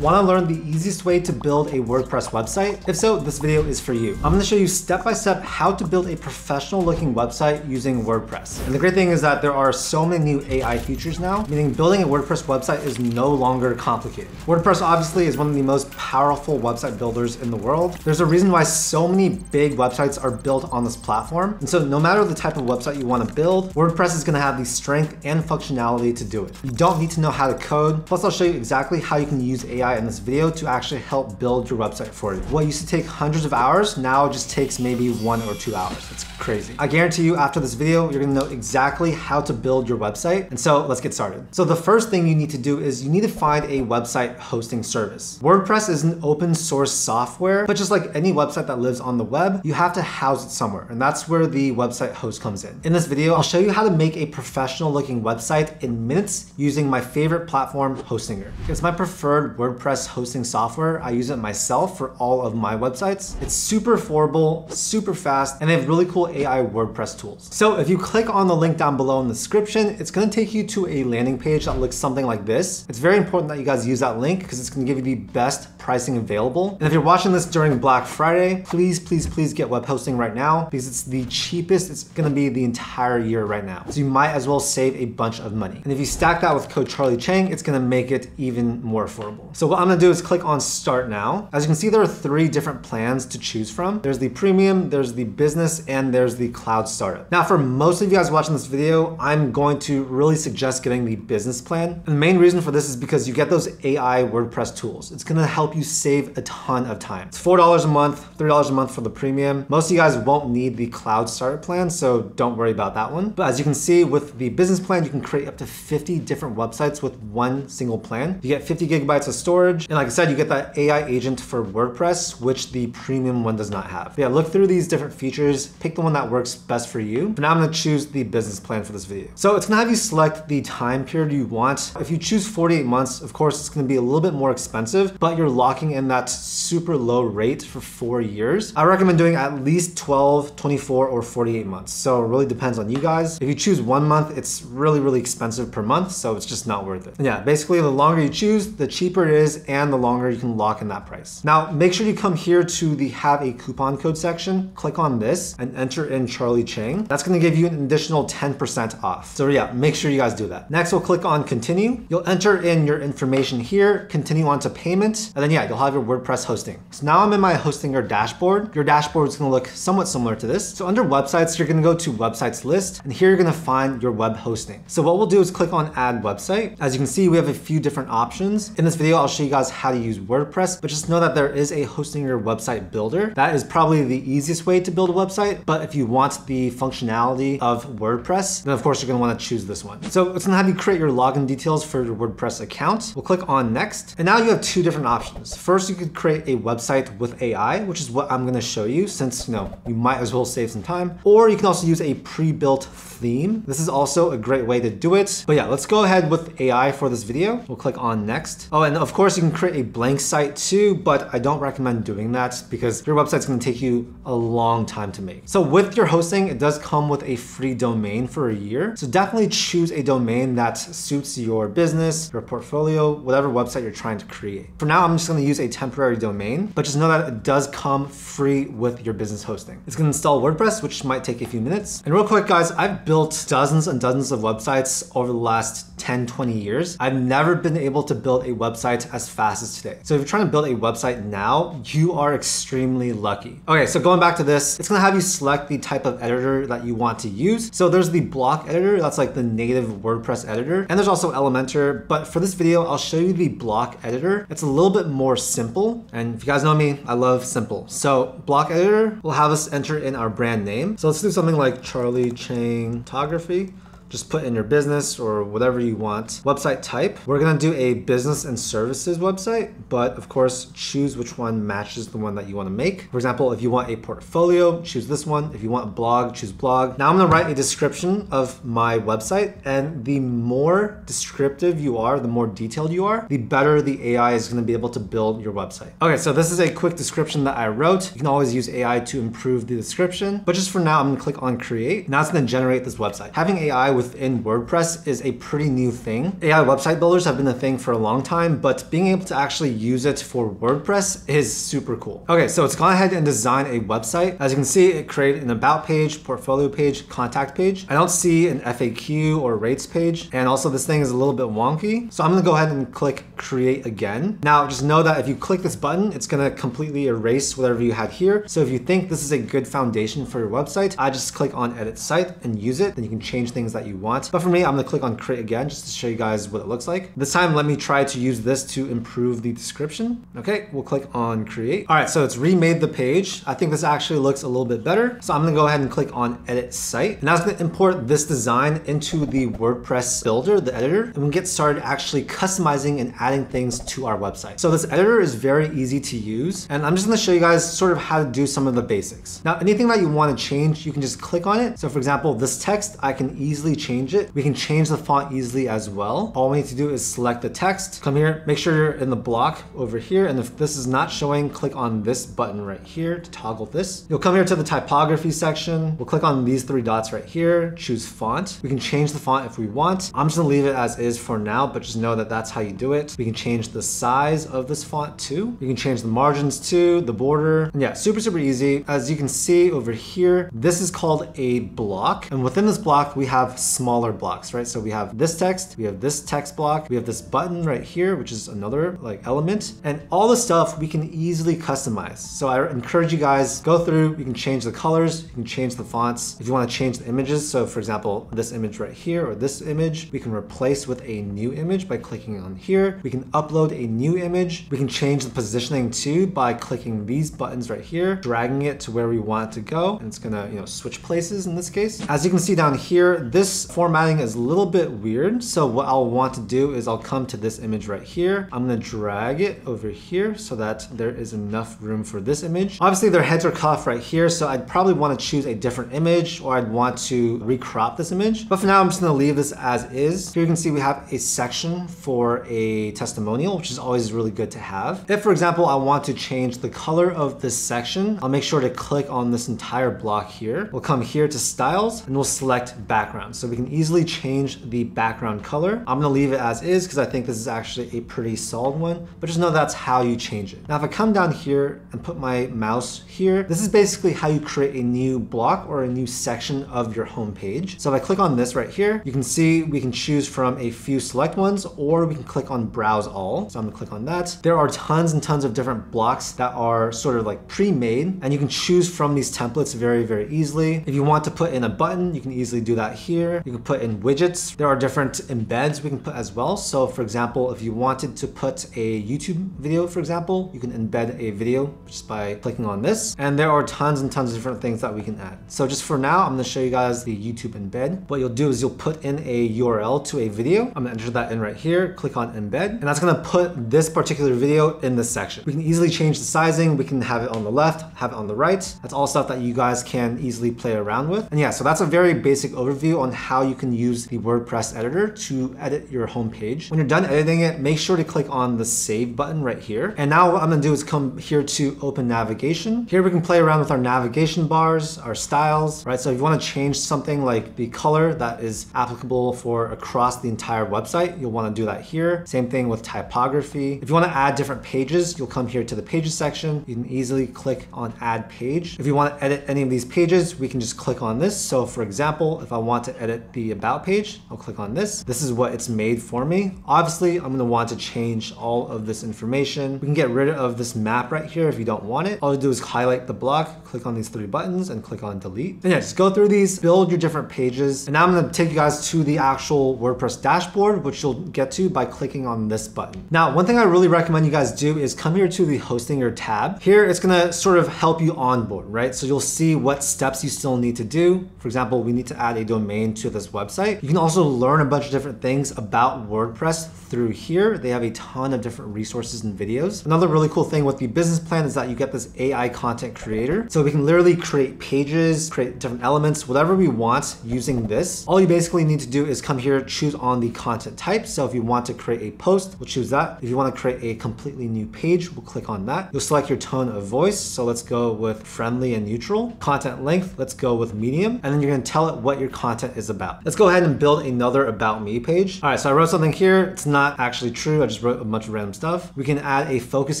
Want to learn the easiest way to build a WordPress website? If so, this video is for you. I'm going to show you step by step how to build a professional looking website using WordPress. And the great thing is that there are so many new AI features now, meaning building a WordPress website is no longer complicated. WordPress obviously is one of the most powerful website builders in the world. There's a reason why so many big websites are built on this platform. And so no matter the type of website you want to build, WordPress is going to have the strength and functionality to do it. You don't need to know how to code. Plus I'll show you exactly how you can use AI in this video to actually help build your website for you. What used to take hundreds of hours now just takes maybe one or two hours. It's crazy. I guarantee you after this video, you're gonna know exactly how to build your website. And so let's get started. So the first thing you need to do is you need to find a website hosting service. WordPress is an open source software, but just like any website that lives on the web, you have to house it somewhere. And that's where the website host comes in. In this video, I'll show you how to make a professional looking website in minutes using my favorite platform, Hostinger. It's my preferred WordPress hosting software. I use it myself for all of my websites. It's super affordable, super fast, and they have really cool AI WordPress tools. So if you click on the link down below in the description, it's gonna take you to a landing page that looks something like this. It's very important that you guys use that link because it's gonna give you the best pricing available. And if you're watching this during Black Friday, please, please, please get web hosting right now because it's the cheapest it's gonna be the entire year right now. So you might as well save a bunch of money. And if you stack that with code Charlie Chang, it's gonna make it even more affordable. So what I'm gonna do is click on start now. As you can see, there are three different plans to choose from. There's the premium, there's the business, and there's the cloud startup. Now for most of you guys watching this video, I'm going to really suggest getting the business plan. And the main reason for this is because you get those AI WordPress tools. It's gonna help you save a ton of time. It's $4 a month, $3 a month for the premium. Most of you guys won't need the cloud startup plan, so don't worry about that one. But as you can see with the business plan, you can create up to 50 different websites with one single plan. You get 50 gigabytes of storage. And like I said, you get that AI agent for WordPress, which the premium one does not have. But yeah, look through these different features, pick the one that works best for you. For now, I'm gonna choose the business plan for this video. So it's gonna have you select the time period you want. If you choose 48 months, of course, it's gonna be a little bit more expensive, but you're locking in that super low rate for four years. I recommend doing at least 12, 24, or 48 months. So it really depends on you guys. If you choose one month, it's really, really expensive per month, so it's just not worth it. And yeah, basically the longer you choose, the cheaper it is, and the longer you can lock in that price. Now, make sure you come here to the have a coupon code section, click on this, and enter in Charlie Chang. That's gonna give you an additional 10% off. So yeah, make sure you guys do that. Next, we'll click on continue. You'll enter in your information here, continue on to payment, and then yeah, you'll have your WordPress hosting. So now I'm in my Hostinger dashboard. Your dashboard is gonna look somewhat similar to this. So under websites, you're gonna go to websites list, and here you're gonna find your web hosting. So what we'll do is click on add website. As you can see, we have a few different options. In this video, I'll show you guys how to use WordPress, but just know that there is a Hostinger website builder. That is probably the easiest way to build a website, but if you want the functionality of WordPress, then of course you're gonna wanna choose this one. So it's gonna have you create your login details for your WordPress account. We'll click on next, and now you have two different options. First, you could create a website with AI, which is what I'm gonna show you since, you know, you might as well save some time. Or you can also use a pre-built theme. This is also a great way to do it. But yeah, let's go ahead with AI for this video. We'll click on next. Oh, and of course you can create a blank site too, but I don't recommend doing that because your website's gonna take you a long time to make. So with your hosting, it does come with a free domain for a year. So definitely choose a domain that suits your business, your portfolio, whatever website you're trying to create. For now, I'm just gonna use a temporary domain, but just know that it does come free with your business hosting. It's gonna install WordPress, which might take a few minutes. And real quick, guys, I've built dozens and dozens of websites over the last 10, 20 years. I've never been able to build a website as fast as today. So if you're trying to build a website now, you are extremely lucky. Okay, so going back to this, it's gonna have you select the type of editor that you want to use. So there's the block editor, that's like the native WordPress editor. And there's also Elementor, but for this video, I'll show you the block editor. It's a little bit more simple. And if you guys know me, I love simple. So block editor will have us enter in our brand name. So let's do something like Charlie Chang Photography. Just put in your business or whatever you want. Website type, we're gonna do a business and services website, but of course, choose which one matches the one that you wanna make. For example, if you want a portfolio, choose this one. If you want a blog, choose blog. Now I'm gonna write a description of my website, and the more descriptive you are, the more detailed you are, the better the AI is gonna be able to build your website. Okay, so this is a quick description that I wrote. You can always use AI to improve the description, but just for now, I'm gonna click on create. Now it's gonna generate this website. Having AI within WordPress is a pretty new thing. AI website builders have been a thing for a long time, but being able to actually use it for WordPress is super cool. Okay, so it's gone ahead and designed a website. As you can see, it created an about page, portfolio page, contact page. I don't see an FAQ or rates page. And also this thing is a little bit wonky. So I'm gonna go ahead and click create again. Now just know that if you click this button, it's gonna completely erase whatever you had here. So if you think this is a good foundation for your website, I just click on edit site and use it. Then you can change things that you want. But for me, I'm gonna click on create again just to show you guys what it looks like. This time, let me try to use this to improve the description. Okay, we'll click on create. All right, so it's remade the page. I think this actually looks a little bit better. So I'm gonna go ahead and click on edit site. And it's gonna import this design into the WordPress builder, the editor, and we get started actually customizing and adding things to our website. So this editor is very easy to use. And I'm just gonna show you guys sort of how to do some of the basics. Now, anything that you wanna change, you can just click on it. So for example, this text, I can easily change it. We can change the font easily as well. All we need to do is select the text, come here, make sure you're in the block over here. And if this is not showing, click on this button right here to toggle this. You'll come here to the typography section. We'll click on these three dots right here, choose font. We can change the font if we want. I'm just gonna leave it as is for now, but just know that that's how you do it. We can change the size of this font too. We can change the margins too, the border. And yeah, super, super easy. As you can see over here, this is called a block. And within this block, we have smaller blocks, right? So we have this text, we have this text block, we have this button right here, which is another like element. And all the stuff we can easily customize. So I encourage you guys, go through, you can change the colors, you can change the fonts. If you wanna change the images, so for example, this image right here or this image, we can replace with a new image by clicking on here. We can upload a new image. We can change the positioning too by clicking these buttons right here, dragging it to where we want it to go. And it's gonna, you know, switch places in this case. As you can see down here, this formatting is a little bit weird. So what I'll want to do is I'll come to this image right here. I'm gonna drag it over here so that there is enough room for this image. Obviously their heads are cut off right here. So I'd probably want to choose a different image or I'd want to recrop this image. But for now, I'm just gonna leave this as is. Here you can see we have a section for a testimonial, which is always really good to have. If for example, I want to change the color of this section, I'll make sure to click on this entire block here. We'll come here to styles and we'll select background. So we can easily change the background color. I'm gonna leave it as is because I think this is actually a pretty solid one, but just know that's how you change it. Now, if I come down here and put my mouse here, this is basically how you create a new block or a new section of your home page. So if I click on this right here, you can see we can choose from a few select ones or we can click on browse all. So I'm gonna click on that. There are tons and tons of different blocks that are sort of like pre-made and you can choose from these templates very, very easily. If you want to put in a button, you can easily do that here. You can put in widgets. There are different embeds we can put as well. So for example, if you wanted to put a YouTube video, for example, you can embed a video just by clicking on this. And there are tons and tons of different things that we can add. So just for now, I'm gonna show you guys the YouTube embed. What you'll do is you'll put in a URL to a video. I'm gonna enter that in right here, click on embed, and that's gonna put this particular video in this section. We can easily change the sizing. We can have it on the left, have it on the right. That's all stuff that you guys can easily play around with. And yeah, so that's a very basic overview on how you can use the WordPress editor to edit your homepage. When you're done editing it, make sure to click on the save button right here. And now what I'm gonna do is come here to open navigation. Here we can play around with our navigation bars, our styles, right? So if you wanna change something like the color that is applicable for across the entire website, you'll wanna do that here. Same thing with typography. If you wanna add different pages, you'll come here to the pages section. You can easily click on add page. If you wanna edit any of these pages, we can just click on this. So for example, if I want to edit the about page, I'll click on this. This is what it's made for me. Obviously, I'm gonna want to change all of this information. We can get rid of this map right here if you don't want it. All you do is highlight the block, click on these three buttons and click on delete. And yeah, just go through these, build your different pages. And now I'm gonna take you guys to the actual WordPress dashboard, which you'll get to by clicking on this button. Now, one thing I really recommend you guys do is come here to the Hostinger tab. Here, it's gonna sort of help you onboard, right? So you'll see what steps you still need to do. For example, we need to add a domain to this website. You can also learn a bunch of different things about WordPress through here. They have a ton of different resources and videos. Another really cool thing with the business plan is that you get this AI content creator. So we can literally create pages, create different elements, whatever we want using this. All you basically need to do is come here, choose on the content type. So if you want to create a post, we'll choose that. If you want to create a completely new page, we'll click on that. You'll select your tone of voice. So let's go with friendly and neutral. Content length, let's go with medium. And then you're gonna tell it what your content is about. Let's go ahead and build another about me page. All right, so I wrote something here. It's not actually true. I just wrote a bunch of random stuff. We can add a focus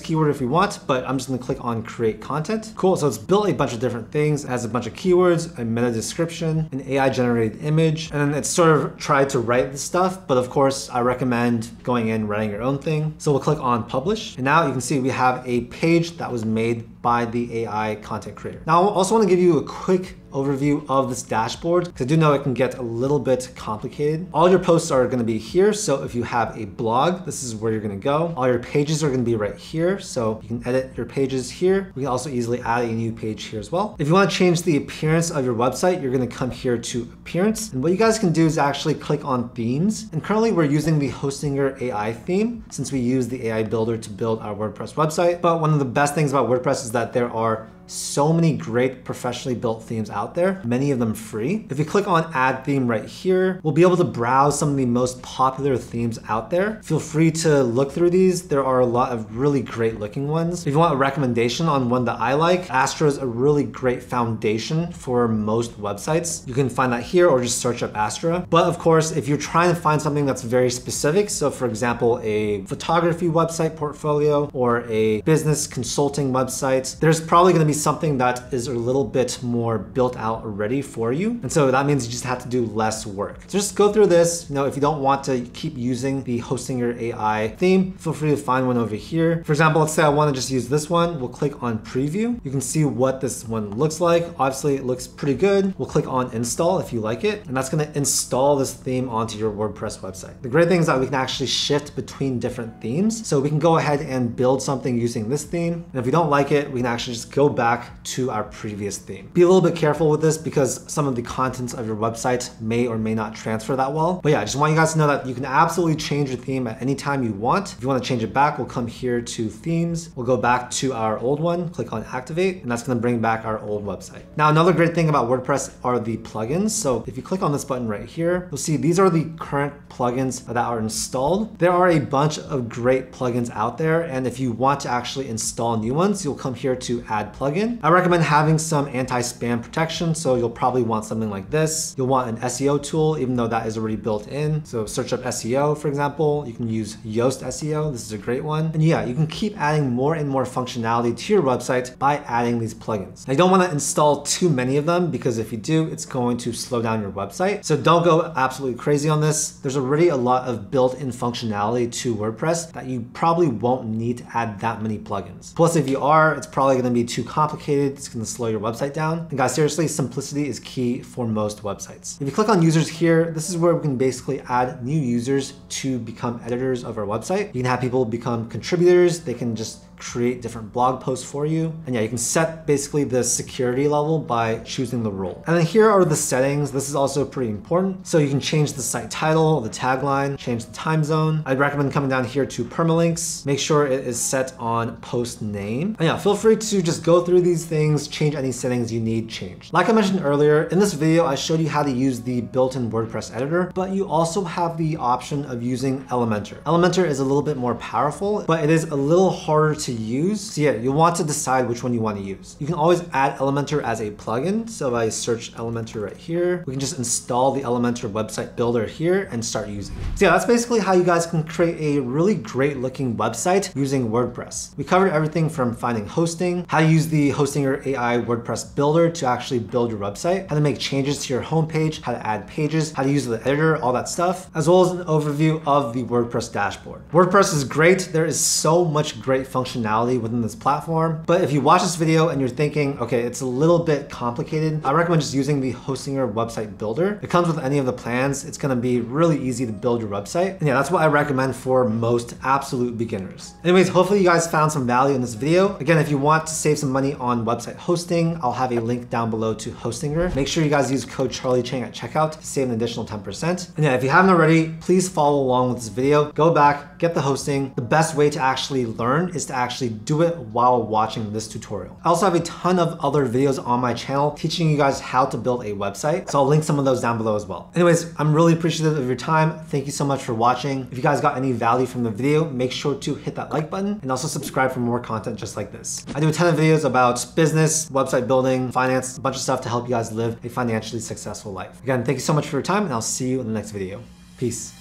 keyword if we want, but I'm just gonna click on create content. Cool, so it's built a bunch of different things. It has a bunch of keywords, a meta description, an AI generated image, and then it's sort of tried to write the stuff, but of course I recommend going in, and writing your own thing. So we'll click on publish. And now you can see we have a page that was made by the AI content creator. Now, I also want to give you a quick overview of this dashboard because I do know it can get a little bit complicated. All your posts are going to be here. So if you have a blog, this is where you're going to go. All your pages are going to be right here. So you can edit your pages here. We can also easily add a new page here as well. If you want to change the appearance of your website, you're going to come here to appearance. And what you guys can do is actually click on themes. And currently we're using the Hostinger AI theme since we use the AI builder to build our WordPress website. But one of the best things about WordPress is that there are so many great professionally built themes out there, many of them free. If you click on add theme right here, we'll be able to browse some of the most popular themes out there. Feel free to look through these. There are a lot of really great looking ones. If you want a recommendation on one that I like, Astra is a really great foundation for most websites. You can find that here or just search up Astra. But of course, if you're trying to find something that's very specific, so for example, a photography website portfolio or a business consulting website, there's probably gonna be something that is a little bit more built out already for you. And so that means you just have to do less work. So just go through this. You know, if you don't want to keep using the Hostinger AI theme, feel free to find one over here. For example, let's say I want to just use this one. We'll click on preview. You can see what this one looks like. Obviously it looks pretty good. We'll click on install if you like it. And that's going to install this theme onto your WordPress website. The great thing is that we can actually shift between different themes. So we can go ahead and build something using this theme. And if you don't like it, we can actually just go back back to our previous theme. Be a little bit careful with this because some of the contents of your website may or may not transfer that well. But yeah, I just want you guys to know that you can absolutely change your theme at any time you want. If you want to change it back, we'll come here to themes. We'll go back to our old one, click on activate, and that's going to bring back our old website. Now, another great thing about WordPress are the plugins. So if you click on this button right here, you'll see these are the current plugins that are installed. There are a bunch of great plugins out there. And if you want to actually install new ones, you'll come here to add plugins plugin. I recommend having some anti-spam protection, so you'll probably want something like this. You'll want an SEO tool, even though that is already built in. So search up SEO, for example. You can use Yoast SEO. This is a great one. And yeah, you can keep adding more and more functionality to your website by adding these plugins. Now, you don't want to install too many of them because if you do, it's going to slow down your website. So don't go absolutely crazy on this. There's already a lot of built-in functionality to WordPress that you probably won't need to add that many plugins. Plus, if you are, it's probably going to be too complicated complicated, it's gonna slow your website down. And guys, seriously, simplicity is key for most websites. If you click on users here, this is where we can basically add new users to become editors of our website. You can have people become contributors, they can just create different blog posts for you. And yeah, you can set basically the security level by choosing the role. And then here are the settings. This is also pretty important. So you can change the site title, the tagline, change the time zone. I'd recommend coming down here to permalinks. Make sure it is set on post name. And yeah, feel free to just go through these things, change any settings you need changed. Like I mentioned earlier, in this video, I showed you how to use the built-in WordPress editor, but you also have the option of using Elementor. Elementor is a little bit more powerful, but it is a little harder to to use. So yeah, you'll want to decide which one you want to use. You can always add Elementor as a plugin. So if I search Elementor right here, we can just install the Elementor website builder here and start using it. So yeah, that's basically how you guys can create a really great looking website using WordPress. We covered everything from finding hosting, how to use the Hostinger AI WordPress builder to actually build your website, how to make changes to your homepage, how to add pages, how to use the editor, all that stuff, as well as an overview of the WordPress dashboard. WordPress is great. There is so much great functionality functionality within this platform. But if you watch this video and you're thinking, okay, it's a little bit complicated, I recommend just using the Hostinger website builder. It comes with any of the plans. It's gonna be really easy to build your website. And yeah, that's what I recommend for most absolute beginners. Anyways, hopefully you guys found some value in this video. Again, if you want to save some money on website hosting, I'll have a link down below to Hostinger. Make sure you guys use code Charlie Chang at checkout to save an additional 10%. And yeah, if you haven't already, please follow along with this video. Go back, get the hosting. The best way to actually learn is to actually actually do it while watching this tutorial. I also have a ton of other videos on my channel teaching you guys how to build a website. So I'll link some of those down below as well. Anyways, I'm really appreciative of your time. Thank you so much for watching. If you guys got any value from the video, make sure to hit that like button and also subscribe for more content just like this. I do a ton of videos about business, website building, finance, a bunch of stuff to help you guys live a financially successful life. Again, thank you so much for your time and I'll see you in the next video. Peace.